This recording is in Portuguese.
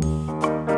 Música